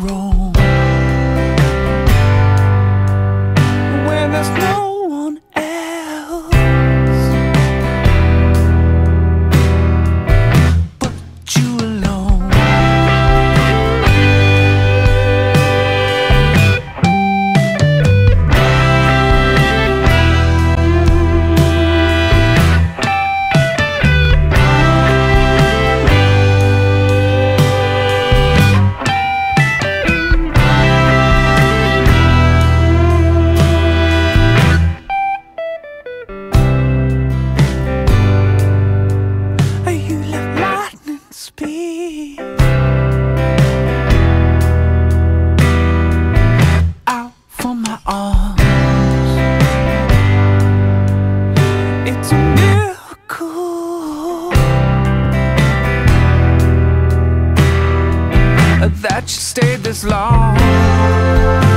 wrong. That you stayed this long.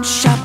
Unchaperoned.